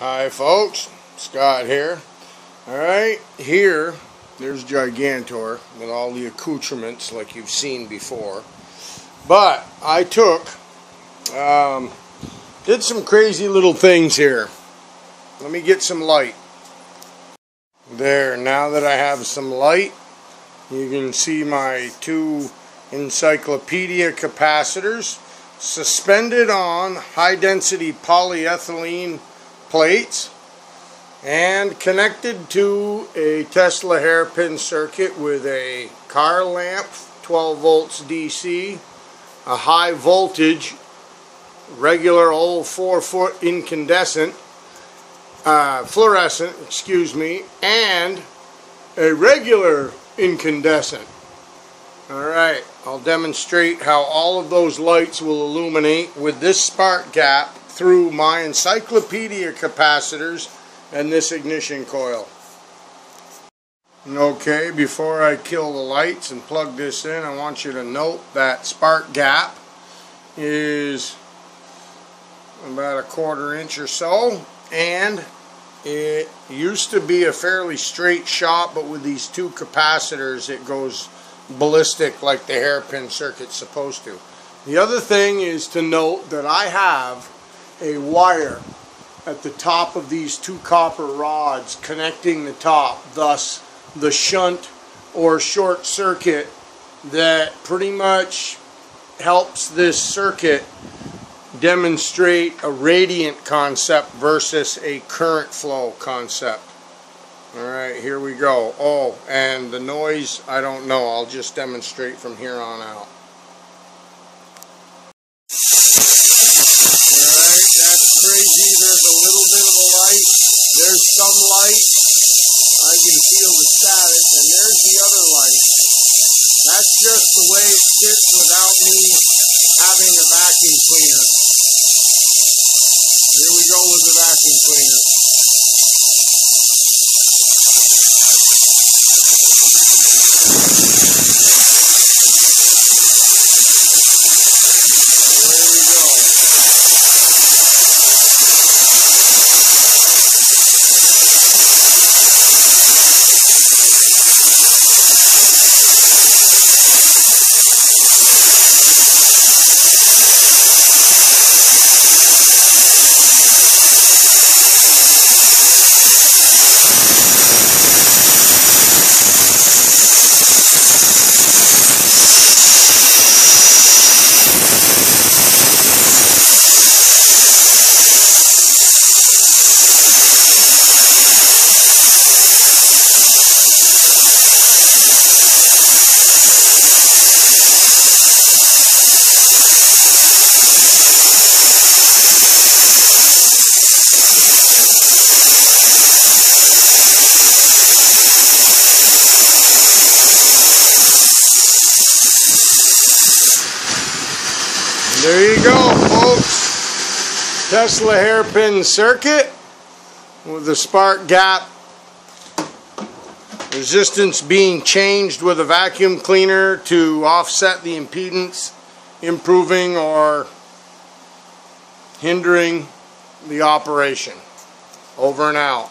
Hi folks, Scott here. Alright, here, there's Gigantor with all the accoutrements like you've seen before. But I took, um, did some crazy little things here. Let me get some light. There, now that I have some light, you can see my two encyclopedia capacitors suspended on high density polyethylene plates and connected to a Tesla hairpin circuit with a car lamp 12 volts DC a high voltage regular old 4 foot incandescent uh, fluorescent excuse me and a regular incandescent. Alright, I'll demonstrate how all of those lights will illuminate with this spark gap through my encyclopedia capacitors and this ignition coil. Okay, before I kill the lights and plug this in, I want you to note that spark gap is about a quarter inch or so and it used to be a fairly straight shot but with these two capacitors it goes ballistic like the hairpin circuit's supposed to. The other thing is to note that I have a wire at the top of these two copper rods connecting the top, thus the shunt or short circuit that pretty much helps this circuit demonstrate a radiant concept versus a current flow concept. Alright, here we go. Oh, and the noise, I don't know. I'll just demonstrate from here on out. Alright, that's crazy. There's a little bit of a light. There's some light. I can feel the static. And there's the other light. That's just the way it sits without me having a vacuum cleaner. Here we go with the vacuum cleaner. There you go, folks. Tesla hairpin circuit with the spark gap resistance being changed with a vacuum cleaner to offset the impedance, improving or hindering the operation. Over and out.